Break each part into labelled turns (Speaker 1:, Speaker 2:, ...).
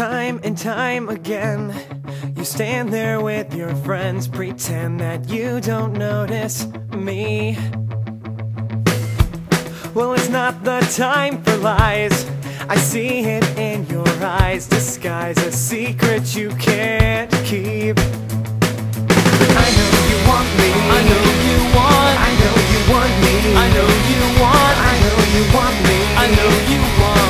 Speaker 1: Time and time again. You stand there with your friends Pretend that you don't notice me. Well, it's not the time for lies. I see it in your eyes. Disguise a secret you can't keep. I know you want me.
Speaker 2: I know you want.
Speaker 1: I know you want me.
Speaker 2: I know you want.
Speaker 1: I know you want me.
Speaker 2: I know you want.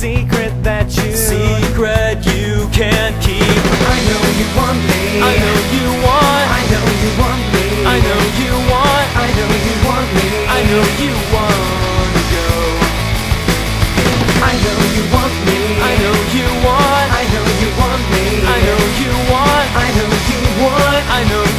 Speaker 1: secret that you
Speaker 2: Secret you can't keep
Speaker 1: I know you want me
Speaker 2: I know you want
Speaker 1: I know you want me
Speaker 2: I know you want
Speaker 1: I know you want me
Speaker 2: I know you want to go
Speaker 1: I know you want me
Speaker 2: I know you want
Speaker 1: I know you want me
Speaker 2: I know you want
Speaker 1: I know you want
Speaker 2: I know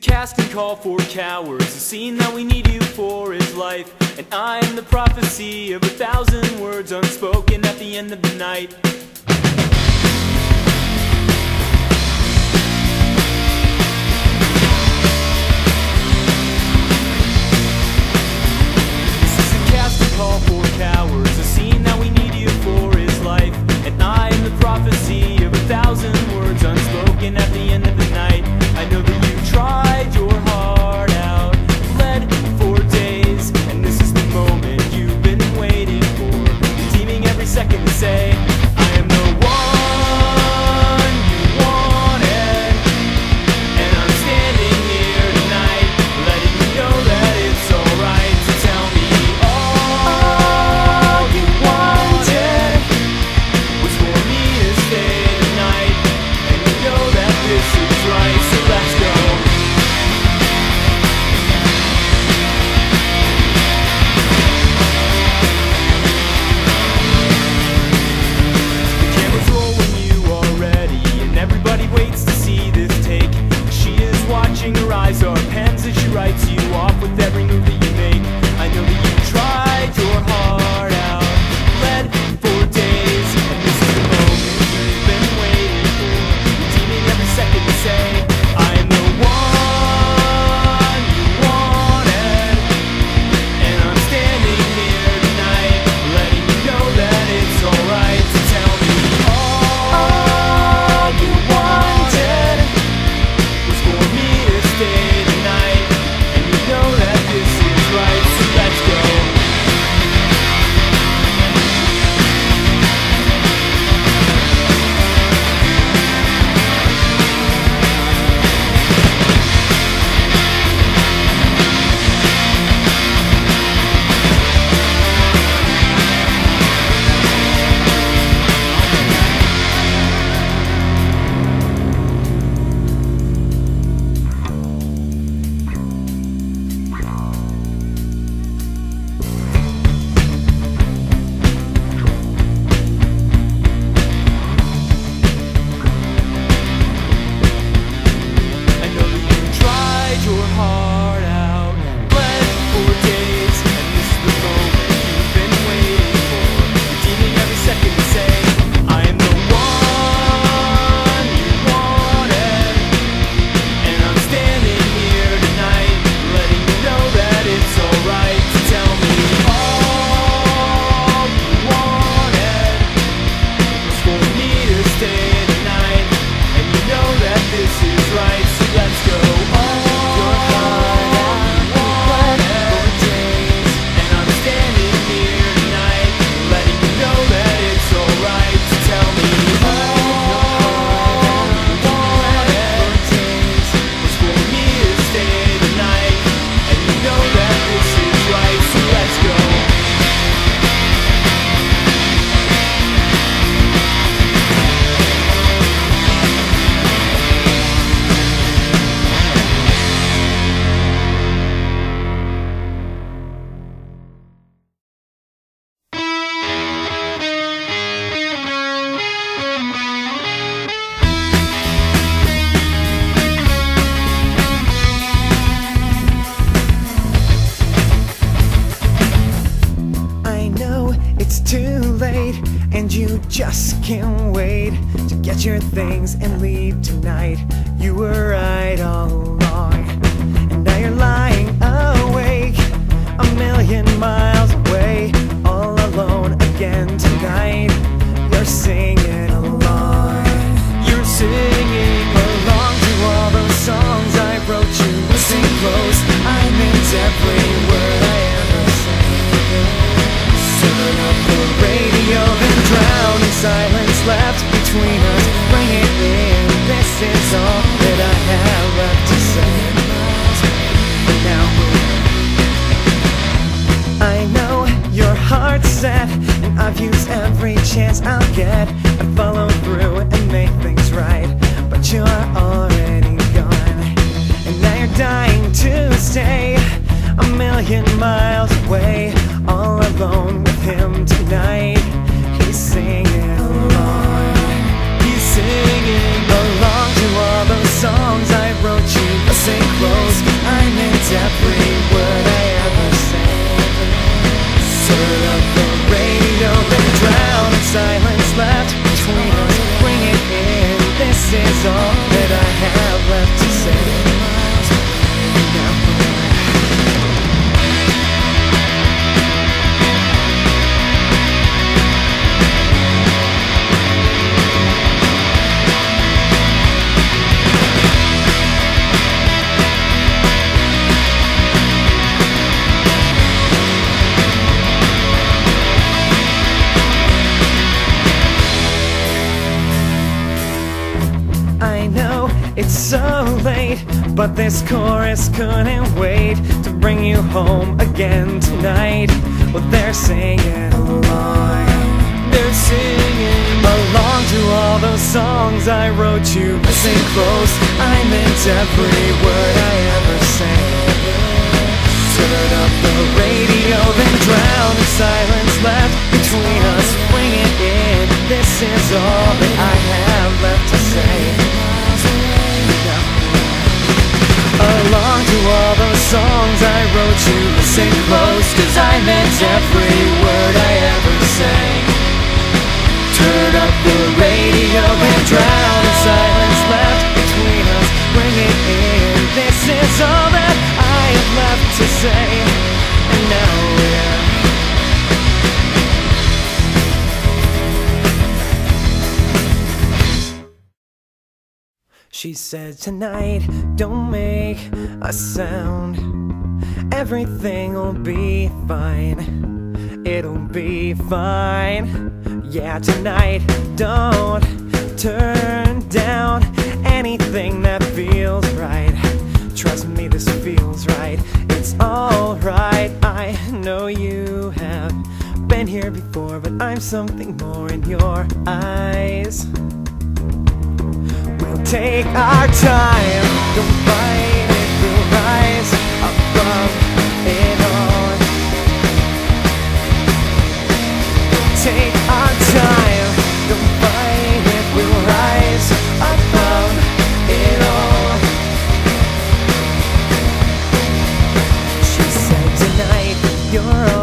Speaker 1: casting call for cowards. The scene that we need you for is life. And I am the prophecy of a thousand words unspoken at the end of the night. Prophecy of a thousand words unspoken at the end of the night. I know that
Speaker 2: can't wait to get your things and leave tonight. You were right all along, and now you're lying awake, a million miles away, all alone again tonight. You're singing along, you're singing along to all those songs I wrote you. Listen close, I meant every word I ever said. Turn up the radio and drown inside left between us. Bring it in, this is all that I have left to say. But now I know your heart's set And I've used every chance I'll get. I follow through and make things right But you're already couldn't wait to bring you home again tonight. Well, they're singing along. They're singing along to all those songs I wrote you. Listen close, I meant every word I ever said. Turn up the radio, then drown the silence left between us. Bring it in, this is all that I have left to say. Along to all those songs I wrote you, listen close, cause I meant every word I ever sang. Turn up the radio and drown the silence left between us. Bring it in, this is all that I have left to say. She said tonight, don't make a sound. Everything'll be fine. It'll be fine. Yeah, tonight, don't turn down anything that feels right. Trust me, this feels right. It's alright. I know you have been here before, but I'm something more in your eyes. Take our time, don't fight it, we'll rise above it all. Take our time, don't fight it, we'll rise above it all. She said tonight, you're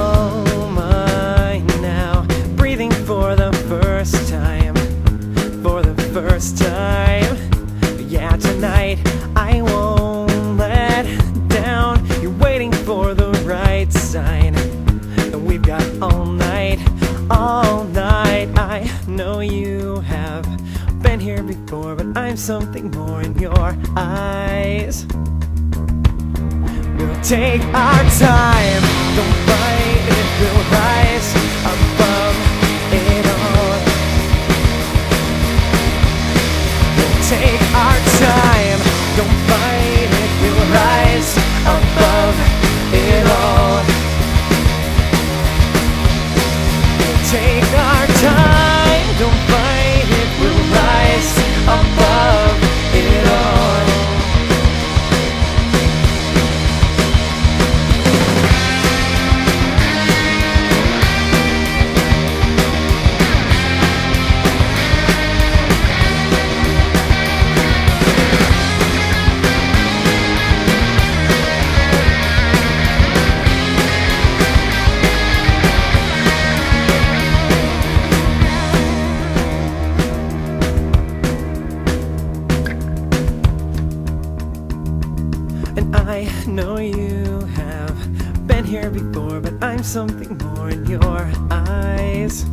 Speaker 2: all night. I know you have been here before, but I'm something more in your eyes. We'll take our time, don't fight it, we'll rise know you have been here before, but I'm something more in your eyes.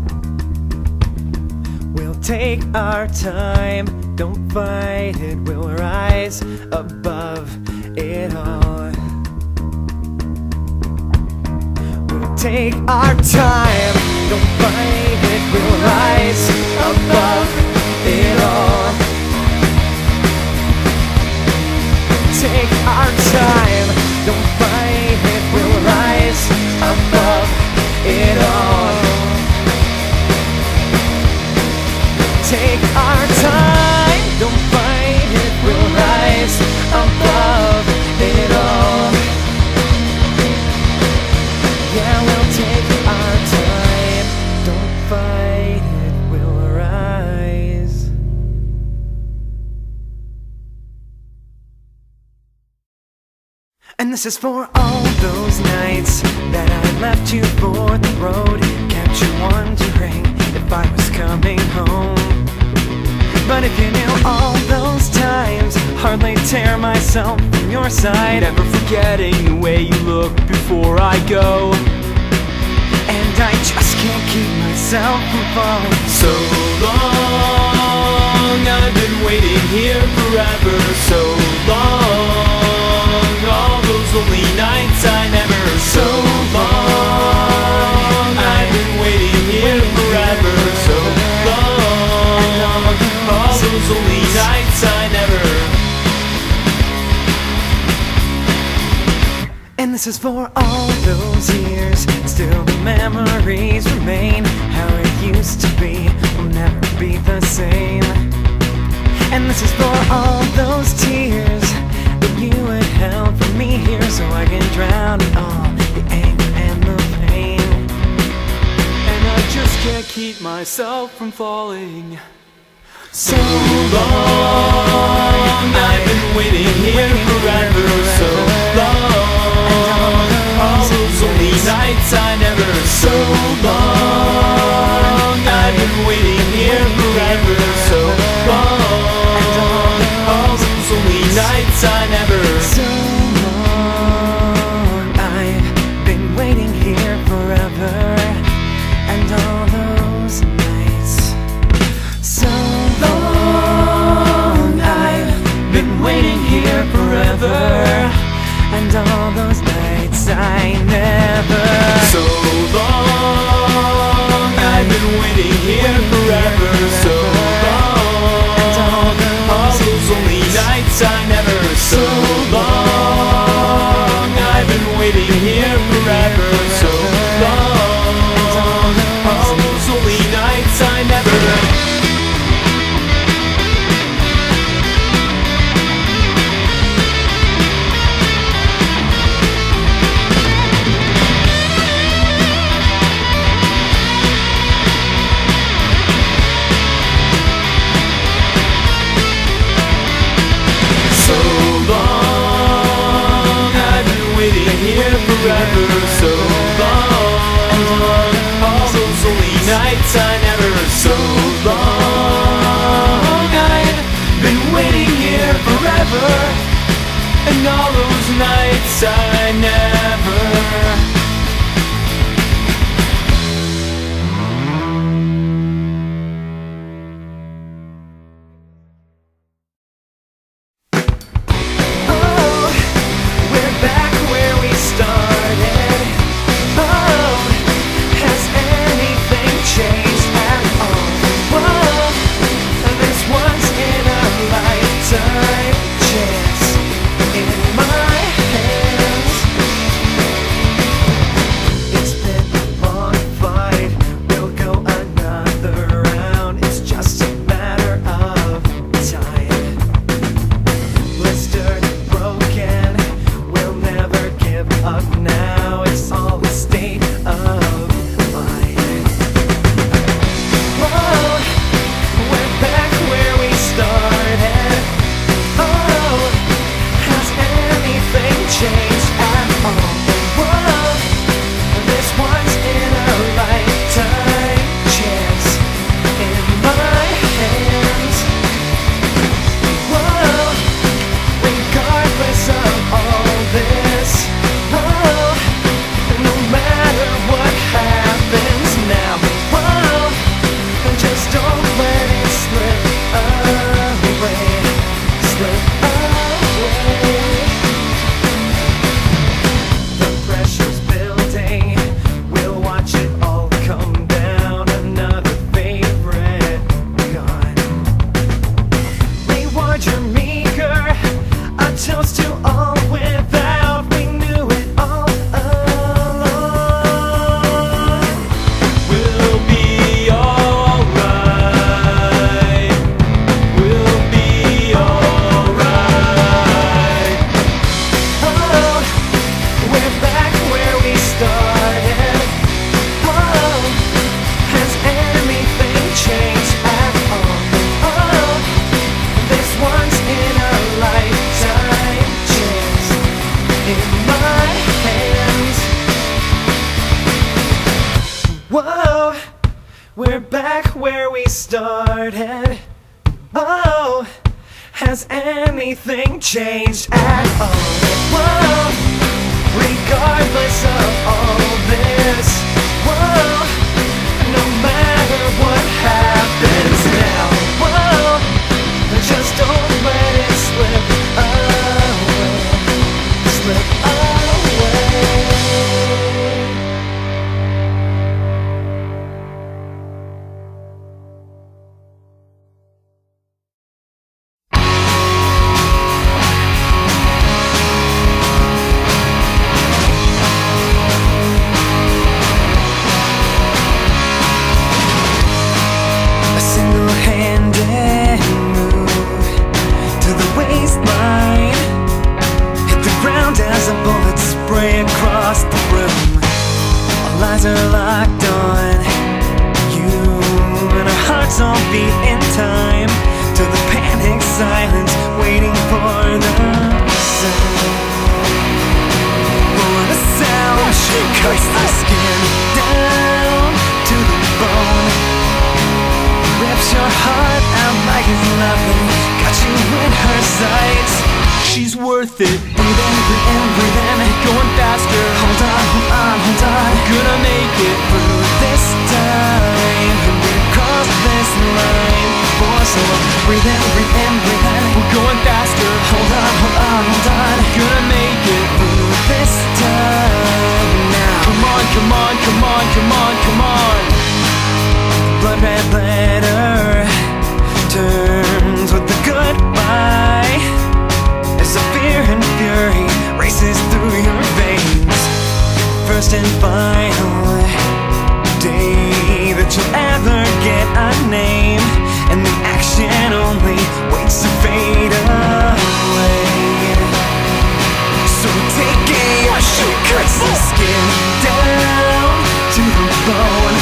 Speaker 2: We'll take our time, don't fight it, we'll rise above it all. We'll take our time, don't fight it, we'll rise above it all. take our time above it all. Take our time, don't fight it, we'll rise above it all. Yeah, we'll take our time, don't fight it, we'll rise. And this is for all those nights that I left you for the road. Kept you wondering if I was coming home. But if you knew all those times, hardly tear myself from your side.
Speaker 1: Never forgetting the way you look before I go.
Speaker 2: And I just can't keep myself from falling.
Speaker 1: So long, I've been waiting here forever. So long, all those lonely nights I never. So long, forever. So long, all those lonely nights I never.
Speaker 2: And this is for all those years. Still the memories remain. How it used to be will never be the same. And this is for all those tears that you
Speaker 1: keep myself from falling. So long, I've been waiting here forever. So long, all those lonely nights I never. So long, I've been waiting here forever. So long, all those lonely nights I never.
Speaker 2: Has anything changed at all? Whoa, regardless of all this. Worth it. And final day that you'll ever get a name, and the action only waits to fade away. So take aim, she cuts the skin down to the bone.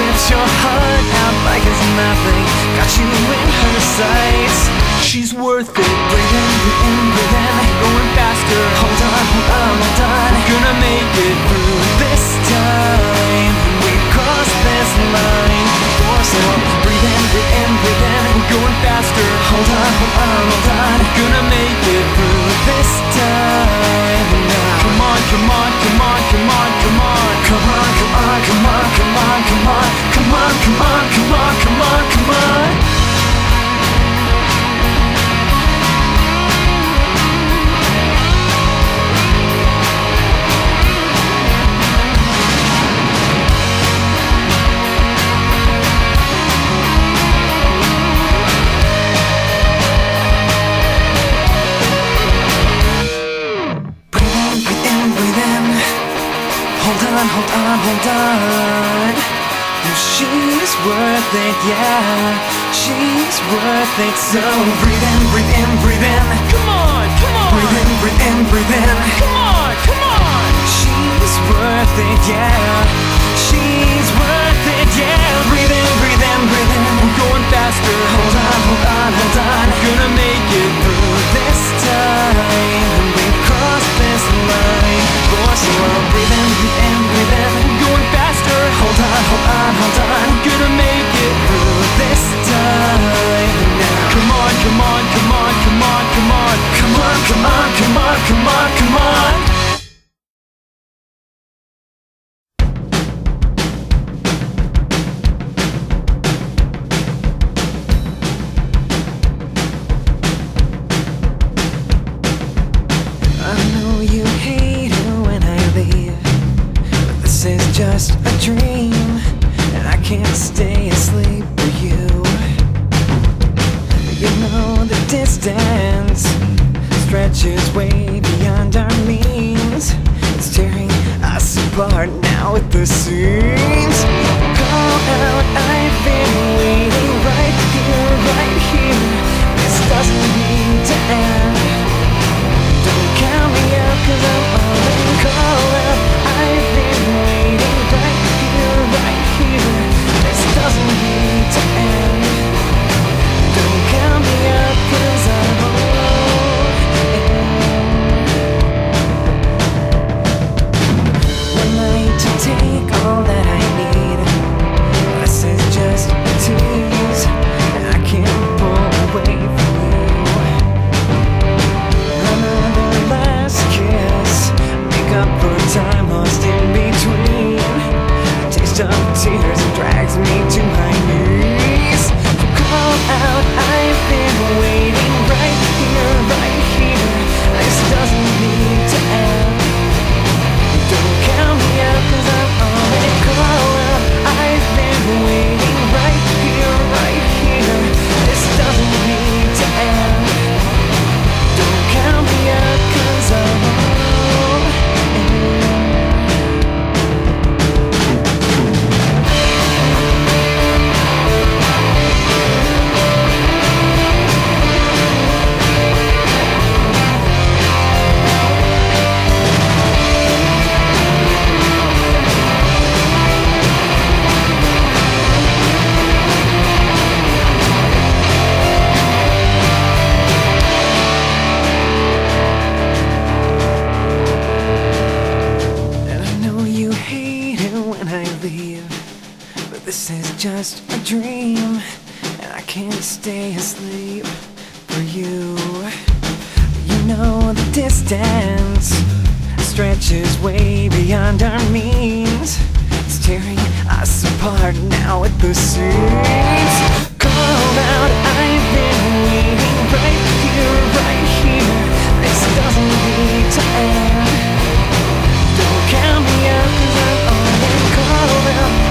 Speaker 2: Rips your heart out like it's nothing. Got you in her sights. She's worth it. Breathe in, breathe in, in.
Speaker 1: Going faster,
Speaker 2: Hold on, hold on, hold on
Speaker 1: gonna make it
Speaker 2: through this time We crossed this line for so long Breathe in, breathe in, breathe in We're
Speaker 1: going faster
Speaker 2: Hold on, hold on, hold on
Speaker 1: Gonna make it
Speaker 2: through this time now
Speaker 1: Come on, come on, come on, come on, come on
Speaker 2: Come on, come on, come on, come on, come on Come on, come on, come on, come on, come on Hold on, hold on, hold on. Oh, she's worth it, yeah. She's worth it. So breathe in, breathe in, breathe in.
Speaker 1: Come on, come on
Speaker 2: Breathe in, breathe in, breathe in.
Speaker 1: Come on, come on
Speaker 2: She's worth it, yeah. She's worth it, yeah. Breathe in, breathe in, breathe in.
Speaker 1: We're going faster,
Speaker 2: Hold on, hold on, hold on.
Speaker 1: gonna make it
Speaker 2: Through this time, line. For so breathe in, breathe in.
Speaker 1: Going faster,
Speaker 2: Hold on, hold on, hold on.
Speaker 1: gonna make it
Speaker 2: Through this time now.
Speaker 1: Come on, come on, come on, come on, come on
Speaker 2: Come on, come on, come on, come on, come on. Just a dream, and I can't stay asleep for you. You know the distance stretches way beyond our means. It's tearing us apart now at the seams. Call out, I've been waiting right here, right here. This doesn't need to end. Don't count me out cause I'm distance stretches way beyond our means, It's tearing us apart now at the seams. Call out, I've been waiting right here, right here. This doesn't need to end. Don't count me out, i I'm on and call out.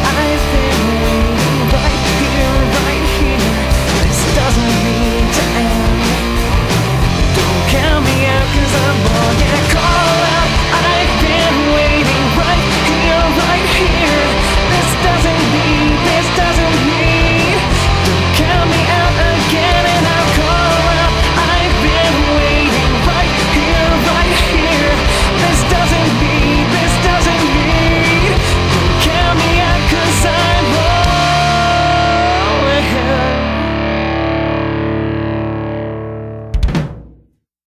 Speaker 2: and